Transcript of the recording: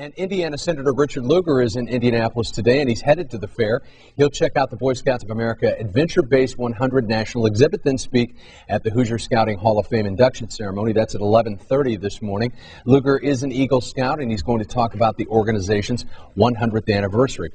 And Indiana Senator Richard Lugar is in Indianapolis today, and he's headed to the fair. He'll check out the Boy Scouts of America Adventure Base 100 National Exhibit, then speak at the Hoosier Scouting Hall of Fame induction ceremony. That's at 11:30 this morning. Lugar is an Eagle Scout, and he's going to talk about the organization's 100th anniversary.